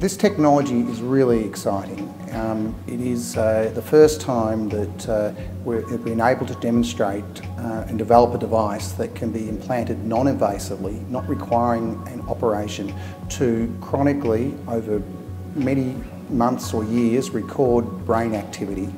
This technology is really exciting. Um, it is uh, the first time that uh, we've been able to demonstrate uh, and develop a device that can be implanted non-invasively, not requiring an operation, to chronically, over many months or years, record brain activity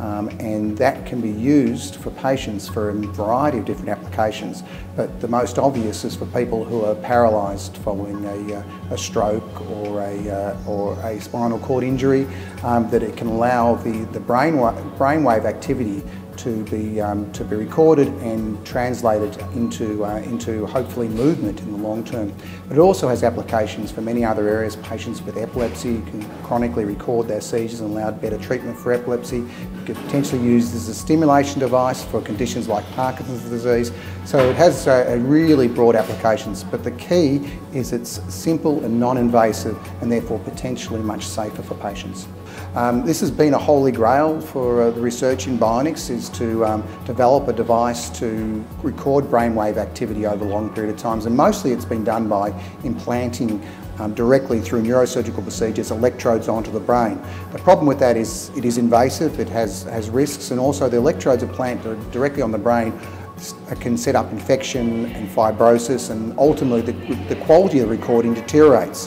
um, and that can be used for patients for a variety of different applications. But the most obvious is for people who are paralysed following a, uh, a, stroke or a, uh, or a spinal cord injury, um, that it can allow the, the brain brainwave activity to be, um, to be recorded and translated into, uh, into hopefully movement in the long term. But it also has applications for many other areas. Patients with epilepsy can chronically record their seizures and allow better treatment for epilepsy. It could potentially used as a stimulation device for conditions like Parkinson's disease. So it has uh, really broad applications, but the key is it's simple and non-invasive and therefore potentially much safer for patients. Um, this has been a holy grail for uh, the research in bionics is to um, develop a device to record brainwave activity over a long period of times and mostly it's been done by implanting um, directly through neurosurgical procedures electrodes onto the brain. The problem with that is it is invasive, it has, has risks and also the electrodes are planted directly on the brain can set up infection and fibrosis and ultimately the, the quality of the recording deteriorates.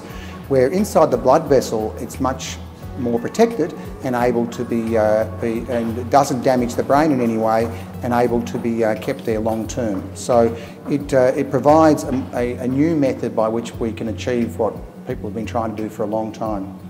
Where inside the blood vessel it's much more protected and able to be, uh, be and doesn't damage the brain in any way and able to be uh, kept there long term. So it, uh, it provides a, a, a new method by which we can achieve what people have been trying to do for a long time.